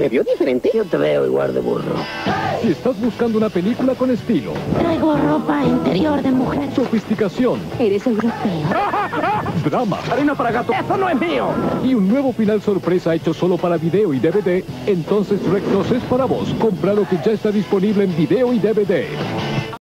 ¿Me vio diferente? Yo te veo igual de burro. Si estás buscando una película con estilo, Traigo ropa interior de mujer. sofisticación, ¿Eres europeo? drama Harina para gato. ¡Eso no es mío! y un nuevo final sorpresa hecho solo para video y DVD, entonces Rec es para vos. Compra lo que ya está disponible en video y DVD.